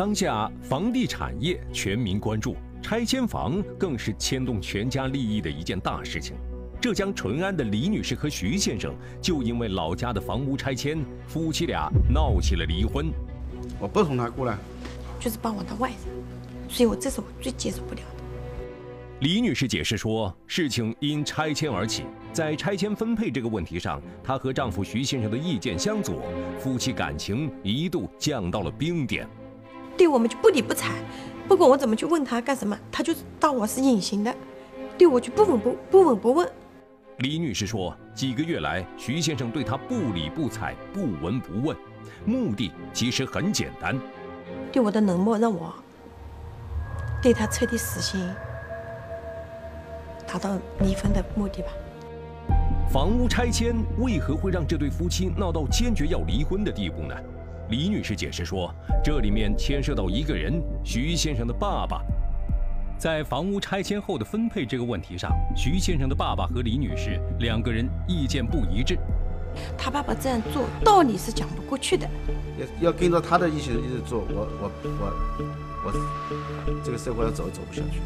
当下房地产业全民关注，拆迁房更是牵动全家利益的一件大事情。浙江淳安的李女士和徐先生就因为老家的房屋拆迁，夫妻俩闹起了离婚。我不同他过来，就是把我当外人，所以我这是我最接受不了的。李女士解释说，事情因拆迁而起，在拆迁分配这个问题上，她和丈夫徐先生的意见相左，夫妻感情一度降到了冰点。对我们就不理不睬，不管我怎么去问他干什么，他就当我是隐形的，对我就不闻不不闻不问。李女士说，几个月来，徐先生对她不理不睬、不闻不问，目的其实很简单，对我的冷漠让我对他彻底死心，达到离婚的目的吧。房屋拆迁为何会让这对夫妻闹到坚决要离婚的地步呢？李女士解释说，这里面牵涉到一个人，徐先生的爸爸。在房屋拆迁后的分配这个问题上，徐先生的爸爸和李女士两个人意见不一致。他爸爸这样做，道理是讲不过去的。要要跟着他的意思一直做，我我我我，这个社会要走走不下去。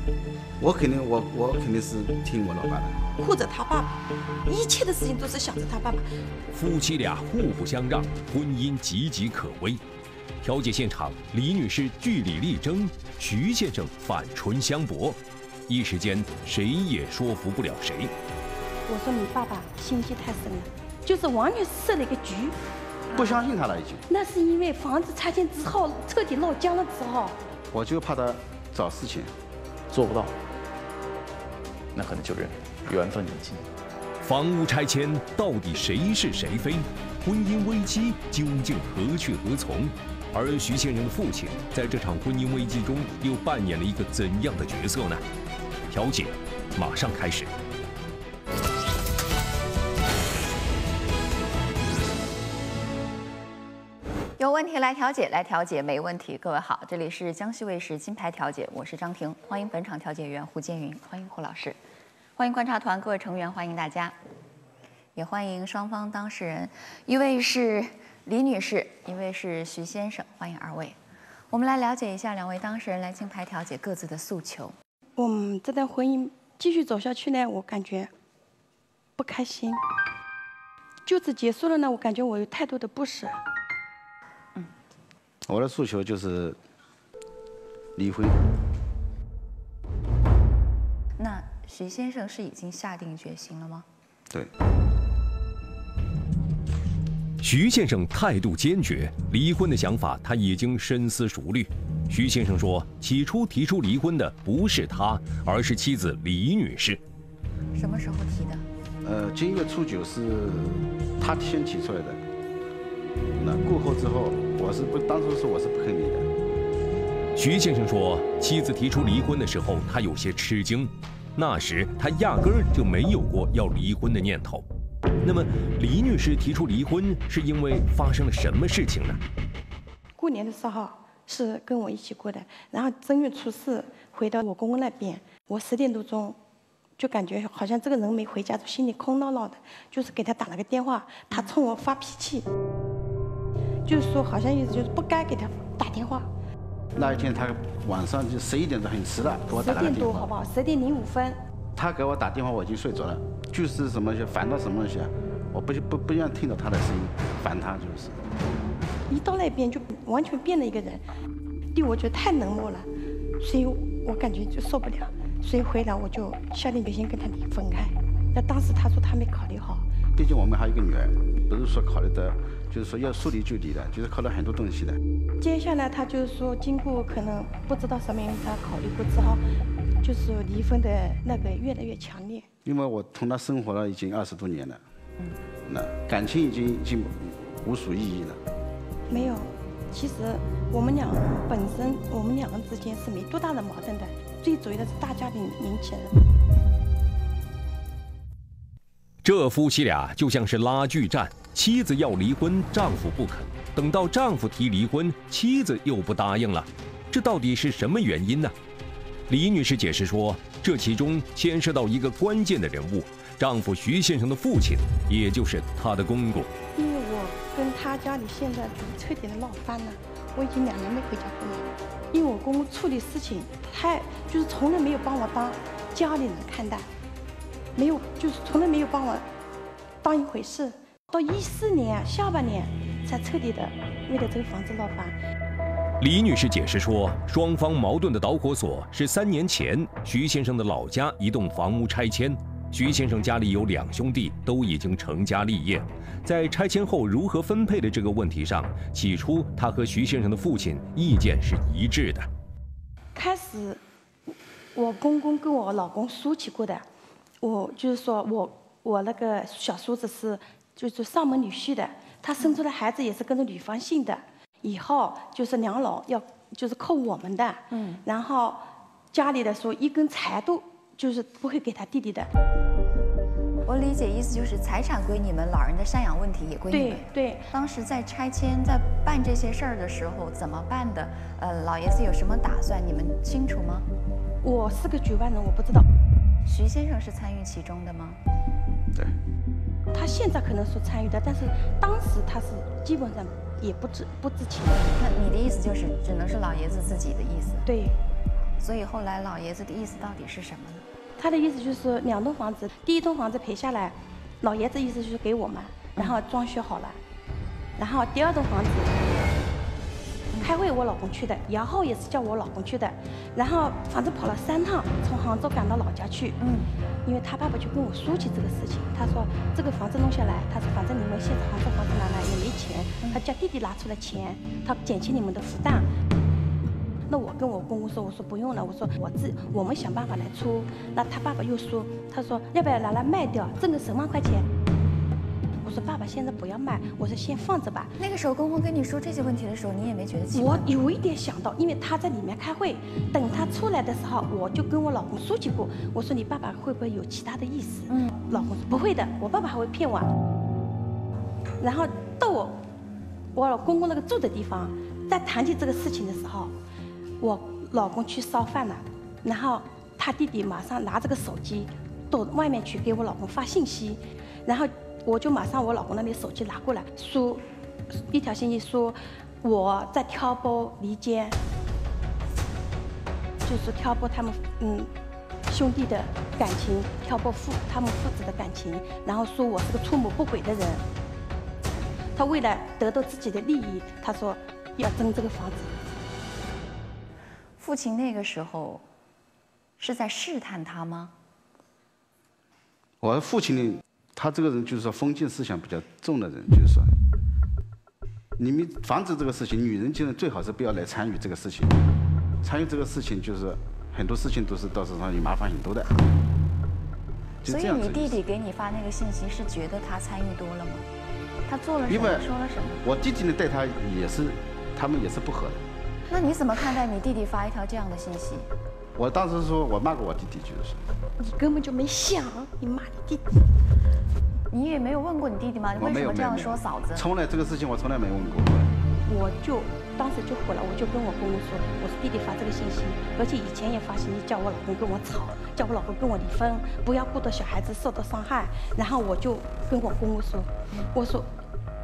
我肯定我我肯定是听我老爸的，护着他爸爸，一切的事情都是想着他爸爸。夫妻俩互不相让，婚姻岌岌可危。调解现场，李女士据理力争，徐先生反唇相驳，一时间谁也说服不了谁。我说你爸爸心机太深了，就是完全设了一个局。不相信他了已经。那是因为房子拆迁之后彻底闹僵了之后。我就怕他找事情，做不到。那可能就是缘分已尽。房屋拆迁到底谁是谁非？婚姻危机究竟何去何从？而徐先生的父亲在这场婚姻危机中又扮演了一个怎样的角色呢？调解马上开始。问题来调解，来调解没问题。各位好，这里是江西卫视金牌调解，我是张婷，欢迎本场调解员胡建云，欢迎胡老师，欢迎观察团各位成员，欢迎大家，也欢迎双方当事人，一位是李女士，一位是徐先生，欢迎二位。我们来了解一下两位当事人来金牌调解各自的诉求。我们这段婚姻继续走下去呢，我感觉不开心。就此结束了呢，我感觉我有太多的不舍。我的诉求就是离婚。那徐先生是已经下定决心了吗？对。徐先生态度坚决，离婚的想法他已经深思熟虑。徐先生说，起初提出离婚的不是他，而是妻子李女士。什么时候提的？呃，正月初九是他先提出来的。那过后之后，我是不，当初是我是不肯离的。徐先生说，妻子提出离婚的时候，他有些吃惊，那时他压根儿就没有过要离婚的念头。那么，李女士提出离婚是因为发生了什么事情呢？过年的时候是跟我一起过的，然后正月初四回到我公公那边，我十点多钟就感觉好像这个人没回家，心里空落落的，就是给他打了个电话，他冲我发脾气。就是说，好像意思就是不该给他打电话。那一天他晚上就十一点多很迟了，给我打了个电话。十点多好不好？十点零五分。他给我打电话，我已经睡着了。就是什么东西烦到什么东西啊？我不不不愿听到他的声音，烦他就是。一到那边就完全变了一个人，对我觉得太冷漠了，所以我感觉就受不了，所以回来我就下定决心跟他离分开。那当时他说他没考虑好。毕竟我们还有一个女儿，不是说考虑的。就是说要说离就离的，就是考虑很多东西的。接下来他就是说，经过可能不知道什么原因，他考虑过之后，就是离婚的那个越来越强烈。因为我同他生活了已经二十多年了，嗯，那感情已经已经无属意义了。没有，其实我们俩本身我们两个之间是没多大的矛盾的，最主要的是大家庭引起的。这夫妻俩就像是拉锯战。妻子要离婚，丈夫不肯。等到丈夫提离婚，妻子又不答应了。这到底是什么原因呢？李女士解释说，这其中牵涉到一个关键的人物——丈夫徐先生的父亲，也就是他的公公。因为我跟他家里现在彻底的闹翻了。我已经两年没回家过了，因为我公公处理事情太就是从来没有把我当家里人看待，没有就是从来没有把我当一回事。到一四年下半年才彻底的为了这个房子闹翻。李女士解释说，双方矛盾的导火索是三年前徐先生的老家一栋房屋拆迁。徐先生家里有两兄弟，都已经成家立业，在拆迁后如何分配的这个问题上，起初他和徐先生的父亲意见是一致的。开始，我公公跟我老公说起过的，我就是说我我那个小叔子是就是上门女婿的，他生出来孩子也是跟着女方姓的，以后就是两老要就是扣我们的，嗯，然后家里的说一根柴都。就是不会给他弟弟的。我理解意思就是财产归你们，老人的赡养问题也归你们。对对。当时在拆迁在办这些事儿的时候，怎么办的？呃，老爷子有什么打算？你们清楚吗？我是个局外人，我不知道。徐先生是参与其中的吗？对。他现在可能是参与的，但是当时他是基本上也不知不知情。那你的意思就是只能是老爷子自己的意思？对。所以后来老爷子的意思到底是什么呢？他的意思就是两栋房子，第一栋房子赔下来，老爷子意思就是给我们，然后装修好了，然后第二栋房子开会我老公去的，摇号也是叫我老公去的，然后反正跑了三趟，从杭州赶到老家去，嗯，因为他爸爸就跟我说起这个事情，他说这个房子弄下来，他说反正你们现在杭州房子拿来也没钱，他叫弟弟拿出来钱，他减轻你们的负担。那我跟我公公说，我说不用了，我说我自我们想办法来出。那他爸爸又说，他说要不要拿来卖掉，挣个十万块钱？我说爸爸现在不要卖，我说先放着吧。那个时候公公跟你说这些问题的时候，你也没觉得奇怪？我有一点想到，因为他在里面开会，等他出来的时候，我就跟我老公说起过，我说你爸爸会不会有其他的意思？嗯，老公说不会的，我爸爸还会骗我。然后到我我老公公那个住的地方，在谈起这个事情的时候。我老公去烧饭了，然后他弟弟马上拿着个手机到外面去给我老公发信息，然后我就马上我老公那里手机拿过来，说一条信息说我在挑拨离间，就是挑拨他们嗯兄弟的感情，挑拨父他们父子的感情，然后说我是个出谋不轨的人，他为了得到自己的利益，他说要争这个房子。父亲那个时候是在试探他吗？我父亲呢，他这个人就是说封建思想比较重的人，就是说，你们防止这个事情，女人家最好是不要来参与这个事情，参与这个事情就是很多事情都是到时候你麻烦很多的。所以你弟弟给你发那个信息是觉得他参与多了吗？他做了什么？说了什么？我弟弟呢对他也是，他们也是不和的。那你怎么看待你弟弟发一条这样的信息？我当时说我骂过我弟弟，就是你根本就没想，你骂你弟弟，你也没有问过你弟弟吗？你为什么这样说嫂子？从来这个事情我从来没问过。我就当时就火了，我就跟我公公说，我说弟弟发这个信息，而且以前也发信息叫我老公跟我吵，叫我老公跟我离婚，不要顾到小孩子受到伤害。然后我就跟我公公说，我说。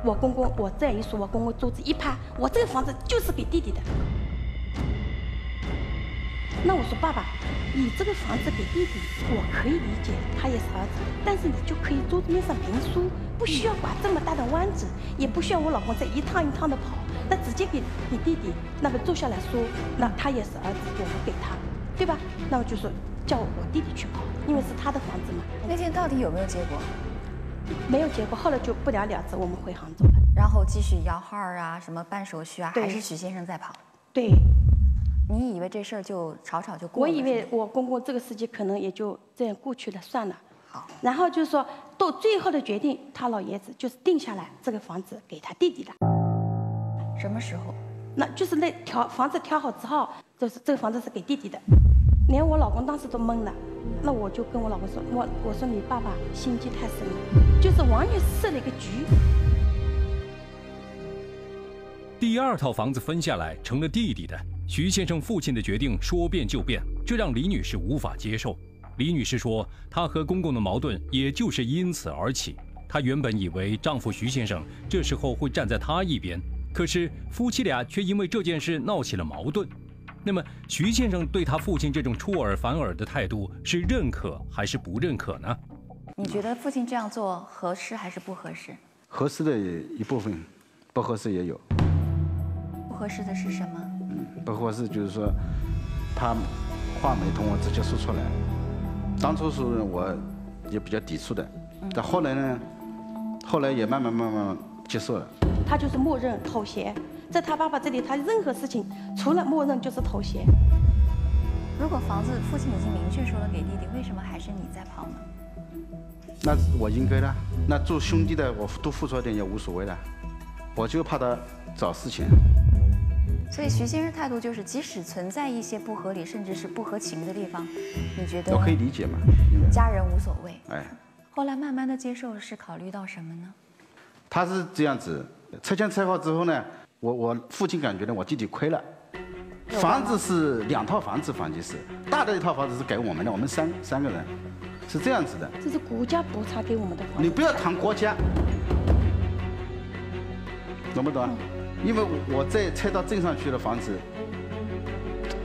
我公公，我这样一说，我公公桌子一拍，我这个房子就是给弟弟的。那我说爸爸，你这个房子给弟弟，我可以理解，他也是儿子，但是你就可以桌子面上明书，不需要拐这么大的弯子，也不需要我老公再一趟一趟的跑，那直接给给弟弟，那么坐下来说，那他也是儿子，我们给他，对吧？那我就说叫我弟弟去跑，因为是他的房子嘛。那天到底有没有结果？没有结果，后来就不了了之，我们回杭州了。然后继续摇号啊，什么办手续啊，还是许先生在跑。对。你以为这事儿就吵吵就过了？我以为我公公这个事情可能也就这样过去了，算了。好。然后就是说到最后的决定，他老爷子就是定下来，这个房子给他弟弟的。什么时候？那就是那挑房子挑好之后，就是这个房子是给弟弟的。连我老公当时都懵了。那我就跟我老公说，我我说你爸爸心机太深了，就是完全设了一个局。第二套房子分下来成了弟弟的，徐先生父亲的决定说变就变，这让李女士无法接受。李女士说，她和公公的矛盾也就是因此而起。她原本以为丈夫徐先生这时候会站在她一边，可是夫妻俩却因为这件事闹起了矛盾。那么，徐先生对他父亲这种出尔反尔的态度是认可还是不认可呢？你觉得父亲这样做合适还是不合适？合适的一部分，不合适也有。不合适的是什么？嗯，不合适就是说，他话没通我直接说出来。当初时候，我也比较抵触的，但后来呢，后来也慢慢慢慢接受了。他就是默认妥协。在他爸爸这里，他任何事情除了默认就是妥协。如果房子父亲已经明确说了给弟弟，为什么还是你在跑呢？那我应该的，那做兄弟的我多付出点也无所谓的，我就怕他找事情。所以徐先生态度就是，即使存在一些不合理甚至是不合情的地方，你觉得我可以理解嘛？家人无所谓。哎。后来慢慢的接受是考虑到什么呢？他是这样子，拆迁拆好之后呢？我我父亲感觉呢，我弟弟亏了。房子是两套房子，房子是大的一套房子是给我们的，我们三三个人，是这样子的。这是国家补偿给我们的房子。你不要谈国家，懂不懂？因为我在拆到镇上去的房子，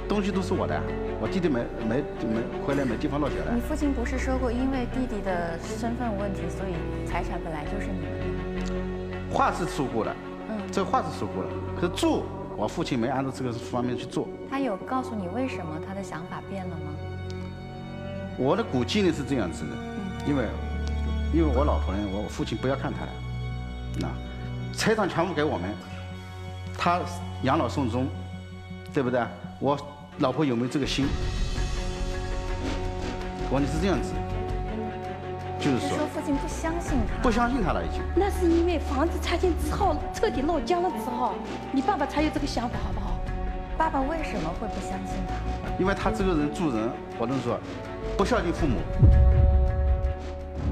东西都是我的，我弟弟没没没回来没地方落脚了。你父亲不是说过，因为弟弟的身份问题，所以财产本来就是你们的？话是说过了。这话是说过了，可是住我父亲没按照这个方面去做。他有告诉你为什么他的想法变了吗？我的估计呢是这样子的，因为因为我老婆呢，我我父亲不要看他了，那财产全部给我们，他养老送终，对不对？我老婆有没有这个心？问题是这样子。就是说，父亲不相信他，不相信他了已经。那是因为房子拆迁之后彻底落江了之后，你爸爸才有这个想法，好不好？爸爸为什么会不相信他？因为他这个人做人，我能说，不孝敬父母。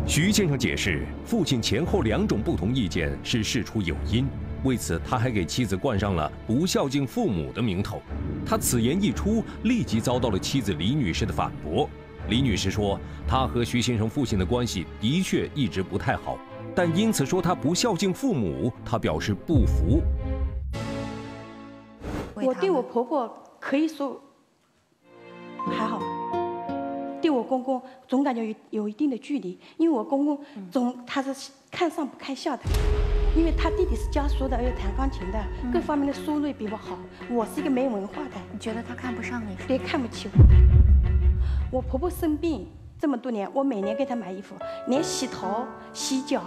徐先生解释，父亲前后两种不同意见是事出有因，为此他还给妻子冠上了不孝敬父母的名头。他此言一出，立即遭到了妻子李女士的反驳。李女士说：“她和徐先生父亲的关系的确一直不太好，但因此说他不孝敬父母，她表示不服。我对我婆婆可以说还好，对我公公总感觉有有一定的距离，因为我公公总他是看上不看下的，因为他弟弟是教书的，又弹钢琴的，各方面的收入比我好，我是一个没文化的。你觉得他看不上你？对，看不起我。”我婆婆生病这么多年，我每年给她买衣服，连洗头、洗脚，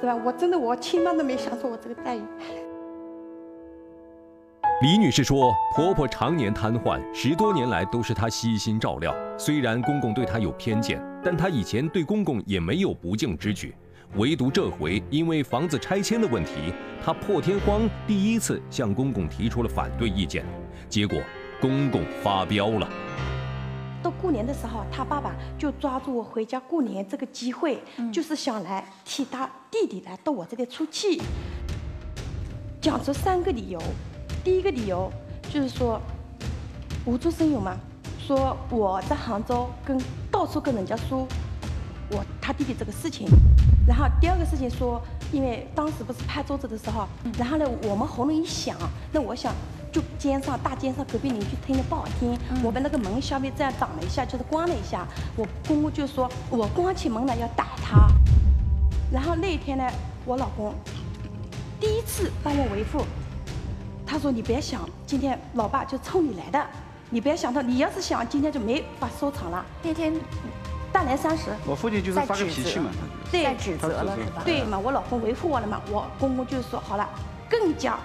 是吧？我真的，我亲妈都没享受我这个待遇。李女士说，婆婆常年瘫痪，十多年来都是她悉心照料。虽然公公对她有偏见，但她以前对公公也没有不敬之举，唯独这回因为房子拆迁的问题，他破天荒第一次向公公提出了反对意见，结果公公发飙了。到过年的时候，他爸爸就抓住我回家过年这个机会，就是想来替他弟弟来到我这里出气，讲出三个理由。第一个理由就是说无中生有嘛，说我在杭州跟到处跟人家说我他弟弟这个事情。然后第二个事情说，因为当时不是拍桌子的时候，然后呢我们喉咙一响，那我想。就街上大街上，隔壁邻居听的不好听，我把那个门稍微这样挡了一下，就是关了一下。我公公就说，我关起门来要打他。然后那一天呢，我老公第一次帮我维护，他说你别想，今天老爸就冲你来的，你不要想到，你要是想，今天就没法收场了。那天大年三十，我父亲就是发个脾气嘛，对，指责了是吧？对嘛，我老公维护我了嘛，我公公就说好了，更加。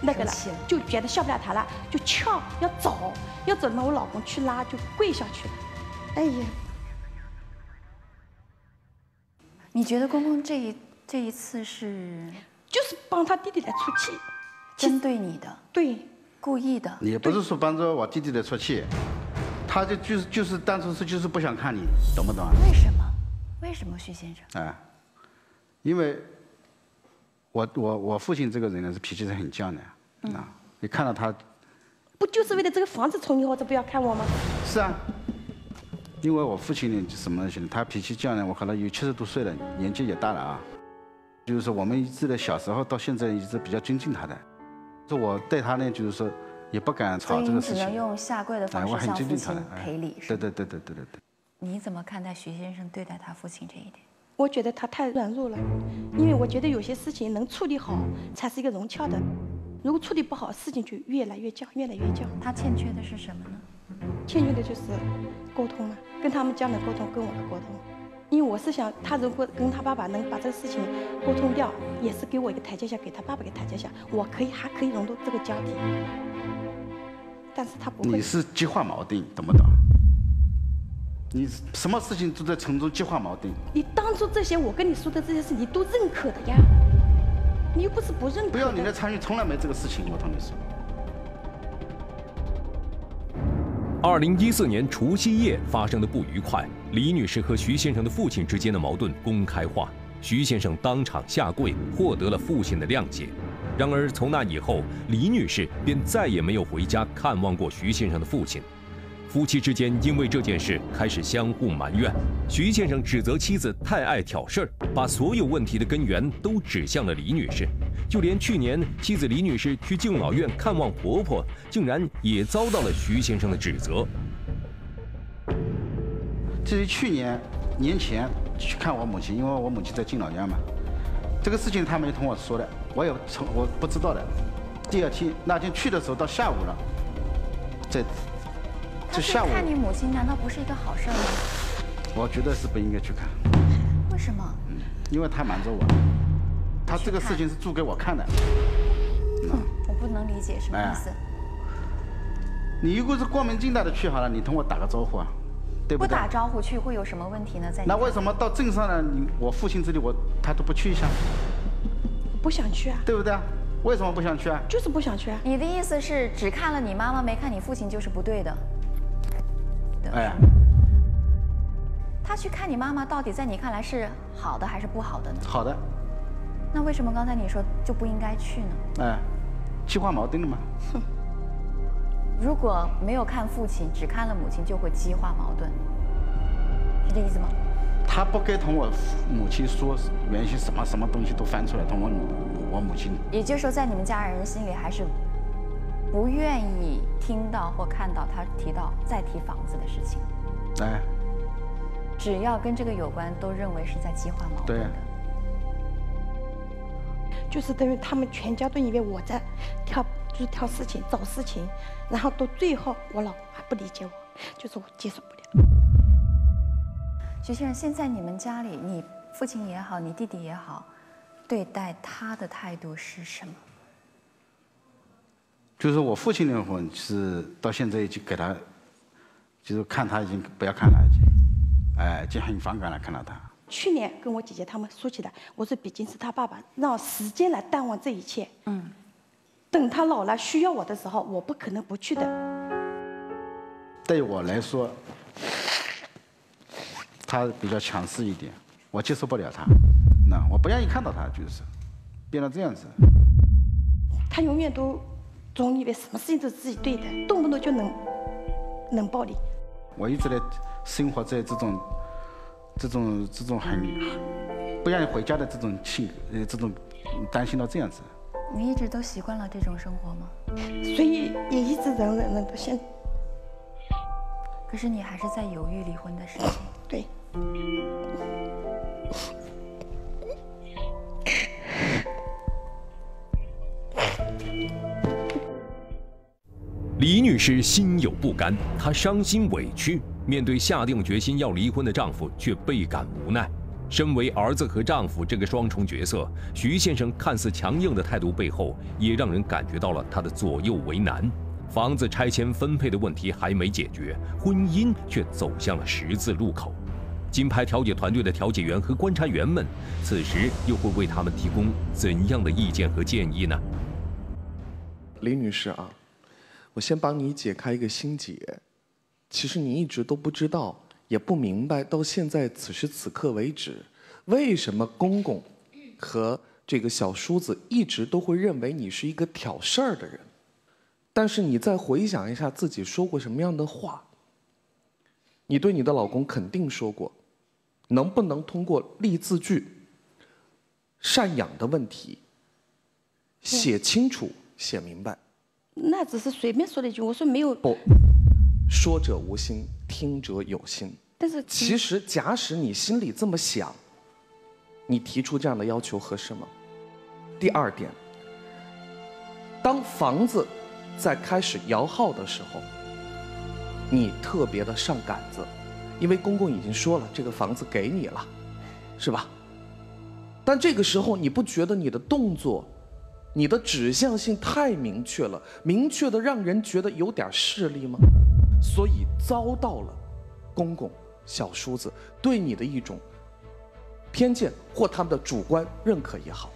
那个了，就觉得下不了台了，就翘要走，要走嘛，我老公去拉，就跪下去了。哎呀，你觉得公公这一这一次是就是帮他弟弟来出气，针对你的，对，故意的。也不是说帮着我弟弟来出气，他就就是就是单纯是就是不想看你，懂不懂啊？为什么？为什么徐先生？哎，因为。我我我父亲这个人呢是脾气是很犟的，啊，你看到他，不就是为了这个房子从你或者不要看我吗？是啊，因为我父亲呢，什么东西呢？他脾气犟呢，我可能有七十多岁了，年纪也大了啊。就是说，我们一直的小时候到现在一直比较尊敬他的。就我对他呢，就是说也不敢吵这个事情。只能用下跪的方式向父亲赔礼。对对对对对对对。你怎么看待徐先生对待他父亲这一点？我觉得他太软弱了，因为我觉得有些事情能处理好才是一个融洽的。如果处理不好，事情就越来越僵，越来越僵。他欠缺的是什么呢？欠缺的就是沟通嘛，跟他们家人沟通，跟我的沟通。因为我是想，他如果跟他爸爸能把这个事情沟通掉，也是给我一个台阶下，给他爸爸一个台阶下，我可以还可以融入这个家庭。但是他不会。你是激化矛盾，懂不懂？你什么事情都在从中激化矛盾。你当初这些我跟你说的这些事，你都认可的呀。你又不是不认可。不要你来参与，从来没这个事情，我同你说。二零一四年除夕夜发生的不愉快，李女士和徐先生的父亲之间的矛盾公开化，徐先生当场下跪，获得了父亲的谅解。然而从那以后，李女士便再也没有回家看望过徐先生的父亲。夫妻之间因为这件事开始相互埋怨，徐先生指责妻子太爱挑事儿，把所有问题的根源都指向了李女士，就连去年妻子李女士去敬老院看望婆婆，竟然也遭到了徐先生的指责。至于去年年前去看我母亲，因为我母亲在敬老院嘛，这个事情他没同我说的，我也从我不知道的。第二天那天去的时候到下午了，在。这下午看你母亲难道不是一个好事吗？我觉得是不应该去看。为什么？嗯，因为他瞒着我，他这个事情是做给我看的。嗯，我不能理解什么意思。你如果是光明正大的去好了，你同我打个招呼啊，对不对？不打招呼去会有什么问题呢？在那为什么到镇上呢？你我父亲这里我他都不去一下？不想去啊？对不对？为什么不想去啊？就是不想去啊。你的意思是只看了你妈妈没看你父亲就是不对的？哎，他去看你妈妈，到底在你看来是好的还是不好的呢？好的。那为什么刚才你说就不应该去呢？哎，激化矛盾了吗？哼。如果没有看父亲，只看了母亲，就会激化矛盾，是这意思吗？他不该同我母亲说原先什么什么东西都翻出来，同我我母亲。也就是说，在你们家人心里还是。不愿意听到或看到他提到再提房子的事情，哎，只要跟这个有关，都认为是在激化矛盾的。就是等于他们全家都以为我在挑，就是挑事情、找事情，然后到最后我老公还不理解我，就是我接受不了。徐先生，现在你们家里，你父亲也好，你弟弟也好，对待他的态度是什么？就是我父亲那会儿是到现在已经给他，就是看他已经不要看了，已经，哎，已经很反感了看到他。去年跟我姐姐他们说起来，我说毕竟是他爸爸，让时间来淡忘这一切。嗯。等他老了需要我的时候，我不可能不去的。对我来说，他比较强势一点，我接受不了他，那我不愿意看到他，就是变成这样子。他永远都。总以为什么事情都是自己对的，动不动就能冷暴力。我一直在生活在这种这种这种很不愿意回家的这种性格，呃，这种担心到这样子。你一直都习惯了这种生活吗？所以也一直忍忍忍到现。可是你还是在犹豫离婚的事情。对。李女士心有不甘，她伤心委屈，面对下定决心要离婚的丈夫，却倍感无奈。身为儿子和丈夫这个双重角色，徐先生看似强硬的态度背后，也让人感觉到了他的左右为难。房子拆迁分配的问题还没解决，婚姻却走向了十字路口。金牌调解团队的调解员和观察员们，此时又会为他们提供怎样的意见和建议呢？李女士啊。我先帮你解开一个心结，其实你一直都不知道，也不明白，到现在此时此刻为止，为什么公公和这个小叔子一直都会认为你是一个挑事儿的人。但是你再回想一下自己说过什么样的话，你对你的老公肯定说过，能不能通过立字据、赡养的问题写清楚、写明白？那只是随便说了一句，我说没有。不，说者无心，听者有心。但是其实，假使你心里这么想，你提出这样的要求合适吗？第二点，当房子在开始摇号的时候，你特别的上杆子，因为公公已经说了这个房子给你了，是吧？但这个时候你不觉得你的动作，你的指向性太明确了，明确的让人觉得有点势利吗？所以遭到了公公、小叔子对你的一种偏见或他们的主观认可也好。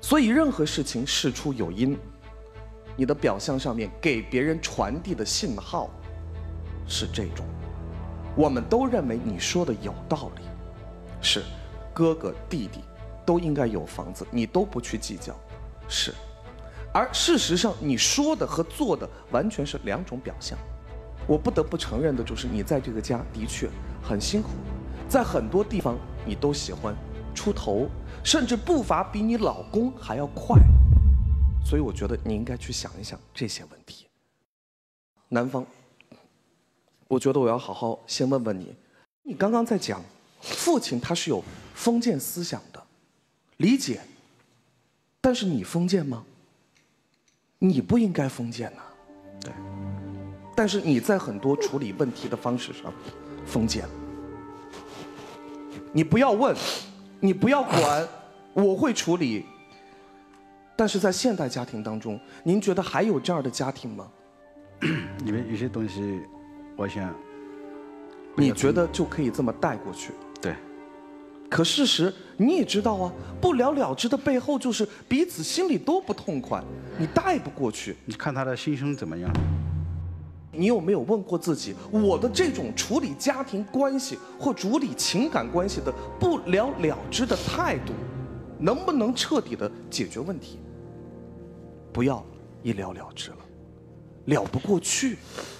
所以任何事情事出有因，你的表象上面给别人传递的信号是这种，我们都认为你说的有道理，是哥哥弟弟都应该有房子，你都不去计较，是，而事实上你说的和做的完全是两种表象。我不得不承认的就是你在这个家的确很辛苦，在很多地方你都喜欢出头。甚至步伐比你老公还要快，所以我觉得你应该去想一想这些问题。男方，我觉得我要好好先问问你，你刚刚在讲，父亲他是有封建思想的，理解，但是你封建吗？你不应该封建呐，对，但是你在很多处理问题的方式上封建，你不要问。你不要管，我会处理。但是在现代家庭当中，您觉得还有这样的家庭吗？因为有些东西，我想，你觉得就可以这么带过去？对。可事实你也知道啊，不了了之的背后就是彼此心里都不痛快，你带不过去。你看他的心声怎么样？你有没有问过自己，我的这种处理家庭关系或处理情感关系的不了了之的态度，能不能彻底的解决问题？不要一了了之了，了不过去，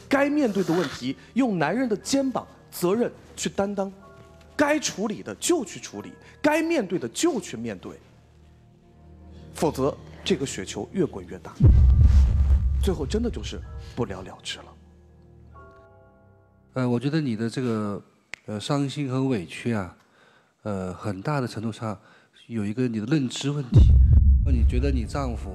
该面对的问题用男人的肩膀责任去担当，该处理的就去处理，该面对的就去面对，否则这个雪球越滚越大，最后真的就是不了了之了。呃，我觉得你的这个呃伤心和委屈啊，呃，很大的程度上有一个你的认知问题。那你觉得你丈夫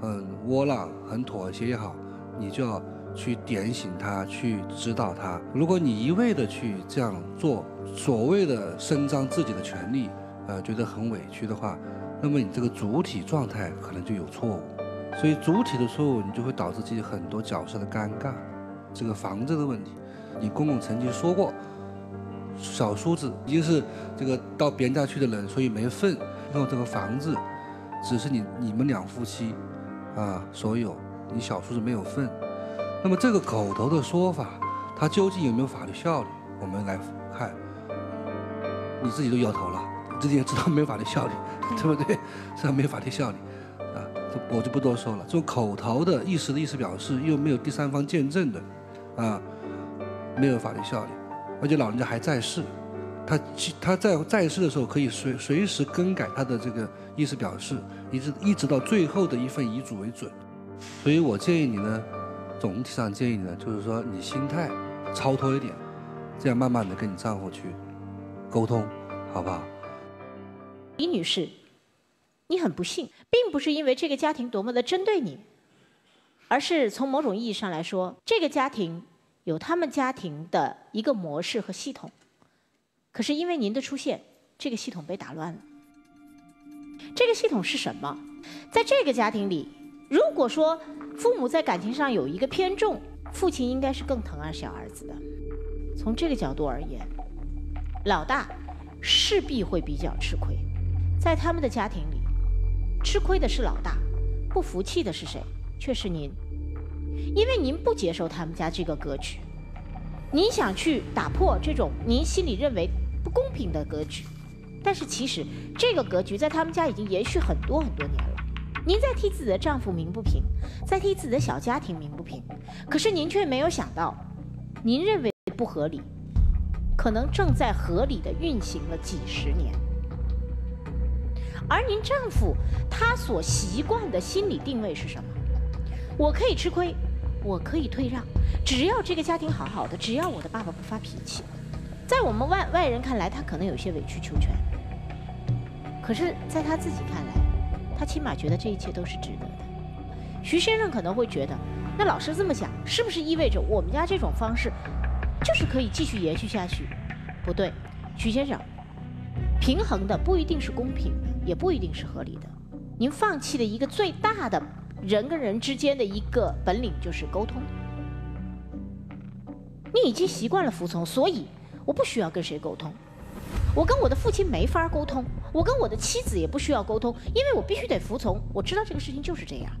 很窝囊、很妥协也好，你就要去点醒他，去指导他。如果你一味的去这样做，所谓的伸张自己的权利，呃，觉得很委屈的话，那么你这个主体状态可能就有错误。所以主体的错误，你就会导致自己很多角色的尴尬。这个房子的问题。你公公曾经说过，小叔子一定是这个到别人家去的人，所以没份。然后这个房子，只是你你们两夫妻，啊，所有，你小叔子没有份。那么这个口头的说法，它究竟有没有法律效力？我们来看，你自己都摇头了，自己也知道没有法律效力，对不对？是没有法律效力，啊，我就不多说了。这种口头的意思的意思表示，又没有第三方见证的，啊。没有法律效力，而且老人家还在世，他他在在世的时候可以随随时更改他的这个意思表示，一直一直到最后的一份遗嘱为准。所以我建议你呢，总体上建议呢，就是说你心态超脱一点，这样慢慢的跟你丈夫去沟通，好不好？李女士，你很不幸，并不是因为这个家庭多么的针对你，而是从某种意义上来说，这个家庭。有他们家庭的一个模式和系统，可是因为您的出现，这个系统被打乱了。这个系统是什么？在这个家庭里，如果说父母在感情上有一个偏重，父亲应该是更疼爱小儿子的。从这个角度而言，老大势必会比较吃亏。在他们的家庭里，吃亏的是老大，不服气的是谁？却是您。因为您不接受他们家这个格局，您想去打破这种您心里认为不公平的格局，但是其实这个格局在他们家已经延续很多很多年了。您在替自己的丈夫鸣不平，在替自己的小家庭鸣不平，可是您却没有想到，您认为不合理，可能正在合理的运行了几十年。而您丈夫他所习惯的心理定位是什么？我可以吃亏，我可以退让，只要这个家庭好好的，只要我的爸爸不发脾气，在我们外外人看来，他可能有些委曲求全。可是，在他自己看来，他起码觉得这一切都是值得的。徐先生可能会觉得，那老师这么讲，是不是意味着我们家这种方式就是可以继续延续下去？不对，徐先生，平衡的不一定是公平的，也不一定是合理的。您放弃的一个最大的人跟人之间的一个本领，就是沟通。你已经习惯了服从，所以我不需要跟谁沟通。我跟我的父亲没法沟通，我跟我的妻子也不需要沟通，因为我必须得服从。我知道这个事情就是这样，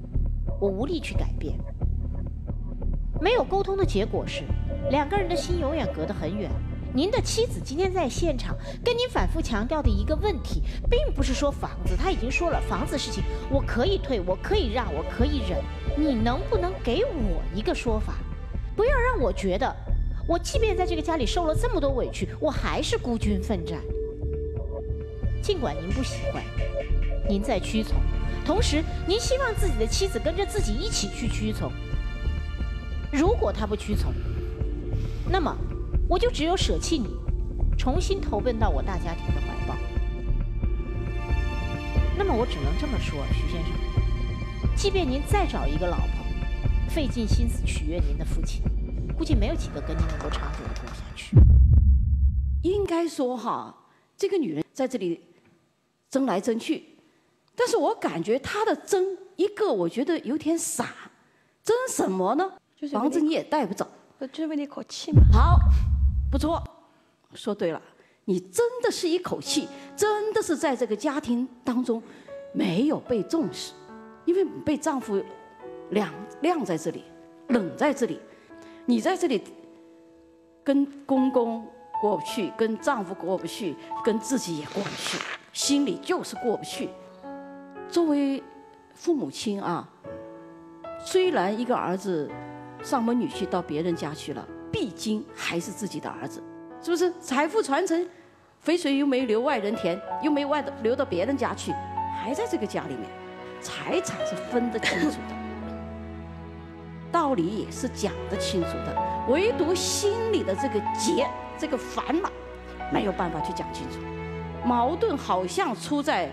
我无力去改变。没有沟通的结果是，两个人的心永远隔得很远。您的妻子今天在现场跟您反复强调的一个问题，并不是说房子，他已经说了房子事情，我可以退，我可以让，我可以忍。你能不能给我一个说法？不要让我觉得。我即便在这个家里受了这么多委屈，我还是孤军奋战。尽管您不喜欢，您在屈从，同时您希望自己的妻子跟着自己一起去屈从。如果她不屈从，那么我就只有舍弃你，重新投奔到我大家庭的怀抱。那么我只能这么说，徐先生，即便您再找一个老婆，费尽心思取悦您的父亲。估计没有几个跟你能够长久的过下去。应该说哈，这个女人在这里争来争去，但是我感觉她的争一个，我觉得有点傻。争什么呢？房子你也带不走，就是为了一口气嘛。好，不错，说对了，你真的是一口气，真的是在这个家庭当中没有被重视，因为被丈夫晾晾在这里，冷在这里。你在这里跟公公过不去，跟丈夫过不去，跟自己也过不去，心里就是过不去。作为父母亲啊，虽然一个儿子上门女婿到别人家去了，毕竟还是自己的儿子，是不是？财富传承，肥水又没流外人田，又没外流到别人家去，还在这个家里面，财产是分得清楚的。道理也是讲得清楚的，唯独心里的这个结、这个烦恼，没有办法去讲清楚。矛盾好像出在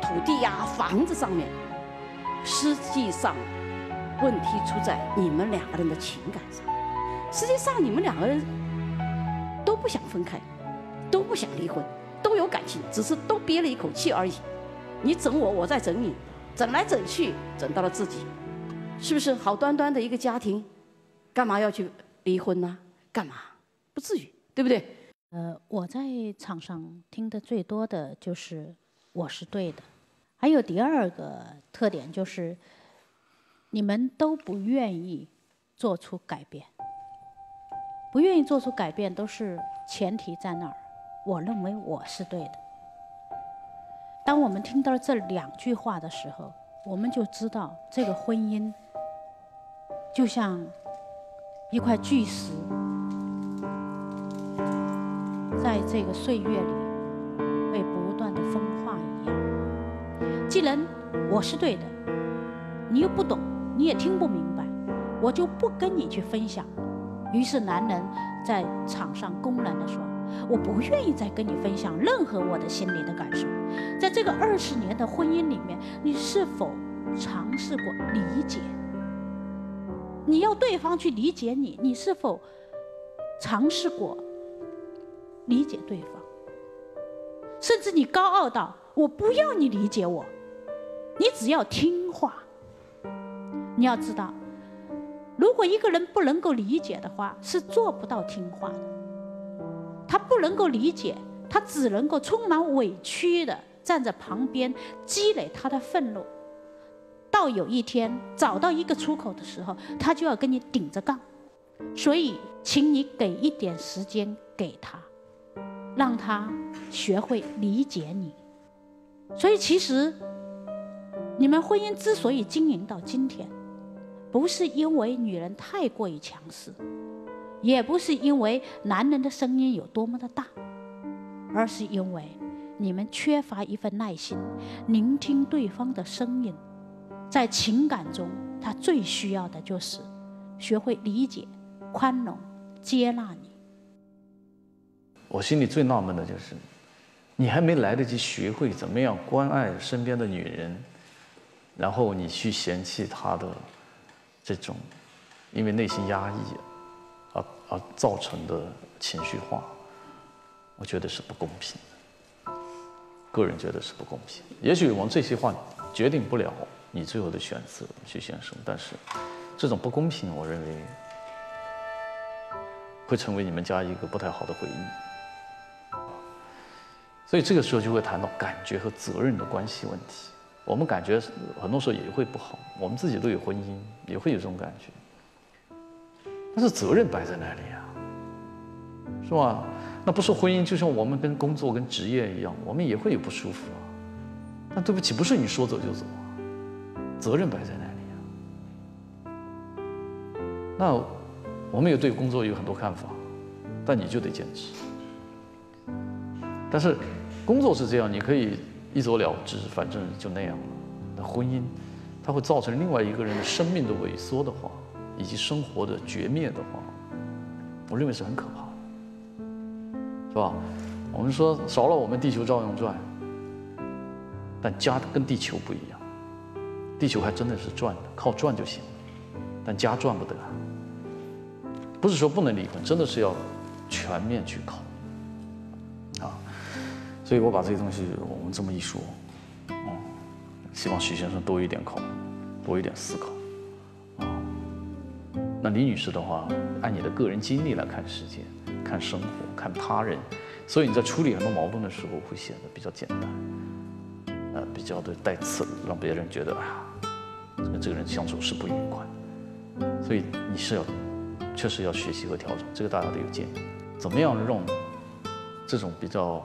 土地呀、房子上面，实际上问题出在你们两个人的情感上。实际上你们两个人都不想分开，都不想离婚，都有感情，只是都憋了一口气而已。你整我，我在整你，整来整去，整到了自己。是不是好端端的一个家庭，干嘛要去离婚呢？干嘛？不至于，对不对？呃，我在场上听的最多的就是我是对的，还有第二个特点就是，你们都不愿意做出改变，不愿意做出改变都是前提在那儿。我认为我是对的。当我们听到这两句话的时候，我们就知道这个婚姻。就像一块巨石，在这个岁月里被不断的风化一样。既然我是对的，你又不懂，你也听不明白，我就不跟你去分享。于是男人在场上公然的说：“我不愿意再跟你分享任何我的心里的感受。”在这个二十年的婚姻里面，你是否尝试过理解？你要对方去理解你，你是否尝试过理解对方？甚至你高傲到我不要你理解我，你只要听话。你要知道，如果一个人不能够理解的话，是做不到听话的。他不能够理解，他只能够充满委屈的站在旁边，积累他的愤怒。到有一天找到一个出口的时候，他就要跟你顶着杠，所以，请你给一点时间给他，让他学会理解你。所以，其实你们婚姻之所以经营到今天，不是因为女人太过于强势，也不是因为男人的声音有多么的大，而是因为你们缺乏一份耐心，聆听对方的声音。在情感中，他最需要的就是学会理解、宽容、接纳你。我心里最纳闷的就是，你还没来得及学会怎么样关爱身边的女人，然后你去嫌弃她的这种因为内心压抑而而造成的情绪化，我觉得是不公平的。个人觉得是不公平。也许我们这些话决定不了你最后的选择，徐先生，但是这种不公平，我认为会成为你们家一个不太好的回忆。所以这个时候就会谈到感觉和责任的关系问题。我们感觉很多时候也会不好，我们自己都有婚姻，也会有这种感觉。但是责任摆在哪里呀？是吧？那不是婚姻，就像我们跟工作、跟职业一样，我们也会有不舒服啊。那对不起，不是你说走就走，责任摆在哪里呀？那我们也对工作有很多看法，但你就得坚持。但是。工作是这样，你可以一走了之，反正就那样了。那婚姻，它会造成另外一个人的生命的萎缩的话，以及生活的绝灭的话，我认为是很可怕的，是吧？我们说少了我们地球照样转，但家跟地球不一样，地球还真的是转的，靠转就行了，但家转不得。不是说不能离婚，真的是要全面去考啊。所以我把这些东西我们这么一说，哦，希望徐先生多一点考，多一点思考，啊，那李女士的话，按你的个人经历来看世界、看生活、看他人，所以你在处理很多矛盾的时候会显得比较简单，比较的带刺，让别人觉得啊，跟这个人相处是不愉快，所以你是要确实要学习和调整，这个大家都有建议，怎么样让这种比较。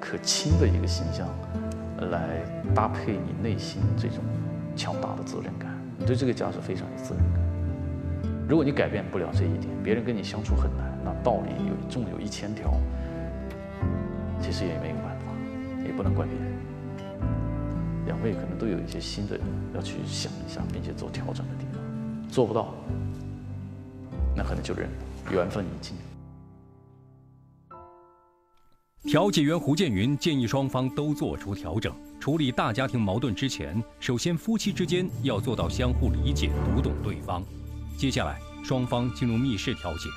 可亲的一个形象，来搭配你内心这种强大的责任感，你对这个家是非常有责任感。如果你改变不了这一点，别人跟你相处很难，那道理有纵有一千条，其实也没有办法，也不能怪别人。两位可能都有一些新的要去想一下，并且做调整的地方，做不到，那可能就认，缘分已尽。调解员胡建云建议双方都做出调整。处理大家庭矛盾之前，首先夫妻之间要做到相互理解、读懂对方。接下来，双方进入密室调解。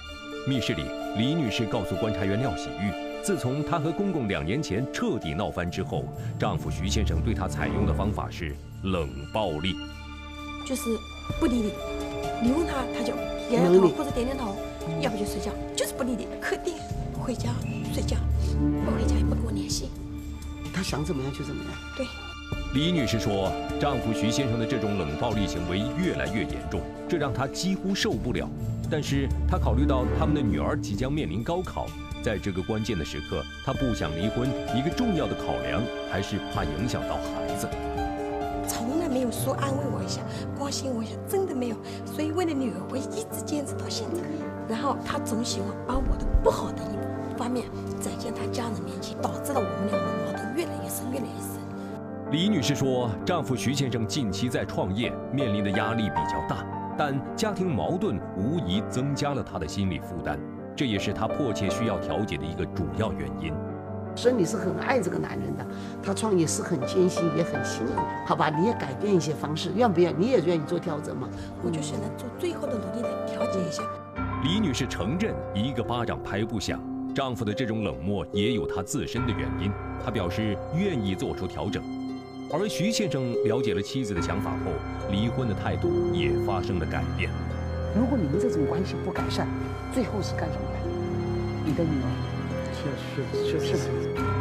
密室里，李女士告诉观察员廖喜玉，自从她和公公两年前彻底闹翻之后，丈夫徐先生对她采用的方法是冷暴力，就是不理你，你问他他就摇摇头或者点点头，要不就睡觉，就是不理你，客厅回家睡觉。不回家也不跟我联系，他想怎么样就怎么样。对，李女士说，丈夫徐先生的这种冷暴力行为越来越严重，这让她几乎受不了。但是她考虑到他们的女儿即将面临高考，在这个关键的时刻，她不想离婚。一个重要的考量还是怕影响到孩子。从来没有说安慰我一下、关心我一下，真的没有。所以为了女儿，我一直坚持到现在。然后他总喜欢把我的不好的一。方面展现他家人面前，导致了我们两个矛盾越来越深，越来越深。李女士说，丈夫徐先生近期在创业，面临的压力比较大，但家庭矛盾无疑增加了她的心理负担，这也是她迫切需要调解的一个主要原因。所以你是很爱这个男人的，她创业是很艰辛，也很辛苦，好吧？你也改变一些方式，愿不愿意？你也愿意做调整吗？我就选择做最后的努力来调节一下。李女士承认，一个巴掌拍不响。丈夫的这种冷漠也有他自身的原因，她表示愿意做出调整。而徐先生了解了妻子的想法后，离婚的态度也发生了改变。如果你们这种关系不改善，最后是干什么的？你的女儿，确实是是。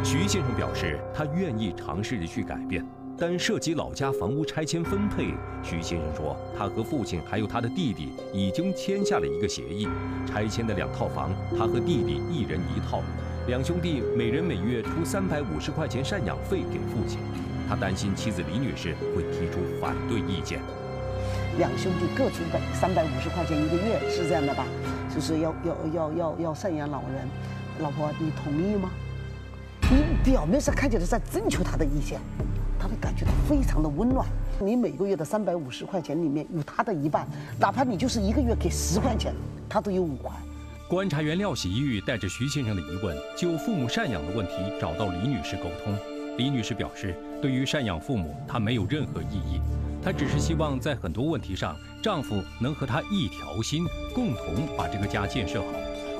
徐先生表示，他愿意尝试着去改变。但涉及老家房屋拆迁分配，徐先生说，他和父亲还有他的弟弟已经签下了一个协议，拆迁的两套房，他和弟弟一人一套，两兄弟每人每月出三百五十块钱赡养费给父亲。他担心妻子李女士会提出反对意见。两兄弟各出本三百五十块钱一个月，是这样的吧？就是要要要要要赡养老人，老婆你同意吗？你表面上看起来在征求他的意见，他会感觉到非常的温暖。你每个月的三百五十块钱里面有他的一半，哪怕你就是一个月给十块钱，他都有五块。观察员廖喜玉带着徐先生的疑问，就父母赡养的问题找到李女士沟通。李女士表示，对于赡养父母，她没有任何异议，她只是希望在很多问题上，丈夫能和她一条心，共同把这个家建设好，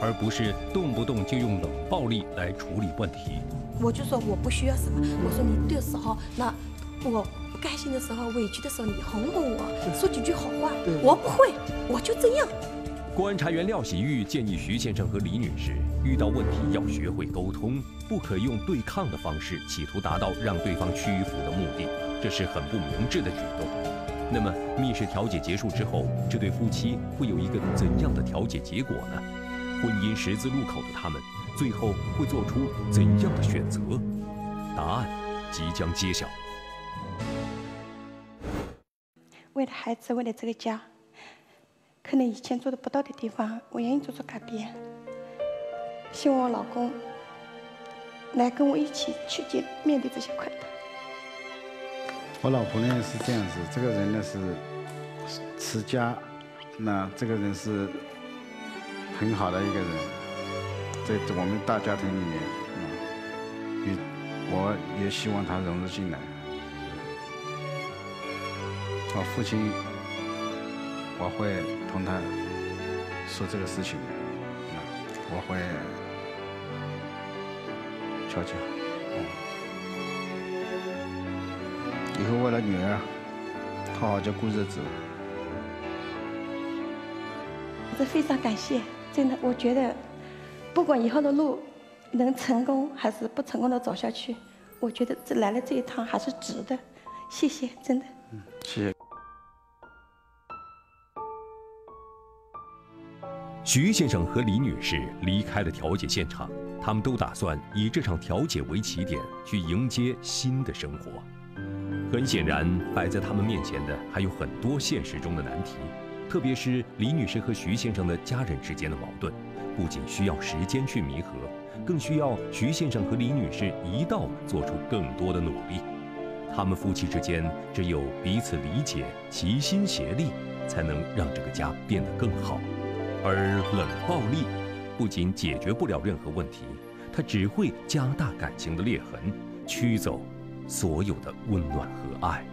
而不是动不动就用冷暴力来处理问题。我就说我不需要什么，我说你的时候，那我不开心的时候、委屈的时候，你哄哄我，说几句好话。我不会，我就这样。观察员廖喜玉建议徐先生和李女士遇到问题要学会沟通，不可用对抗的方式企图达到让对方屈服的目的，这是很不明智的举动。那么密室调解结束之后，这对夫妻会有一个怎样的调解结果呢？婚姻十字路口的他们，最后会做出怎样的选择？答案即将揭晓。为了孩子，为了这个家。可能以前做的不到的地方，我愿意做出改变。希望我老公来跟我一起去见面对这些困难。我老婆呢是这样子，这个人呢是持家，那这个人是很好的一个人，在我们大家庭里面，嗯，我也希望他融入进来。我父亲。我会同他说这个事情的，我会调解。以后为了女儿，好好就过日子。这非常感谢，真的，我觉得不管以后的路能成功还是不成功的走下去，我觉得这来了这一趟还是值的。谢谢，真的。嗯，谢谢。徐先生和李女士离开了调解现场，他们都打算以这场调解为起点，去迎接新的生活。很显然，摆在他们面前的还有很多现实中的难题，特别是李女士和徐先生的家人之间的矛盾，不仅需要时间去弥合，更需要徐先生和李女士一道做出更多的努力。他们夫妻之间只有彼此理解、齐心协力，才能让这个家变得更好。而冷暴力不仅解决不了任何问题，它只会加大感情的裂痕，驱走所有的温暖和爱。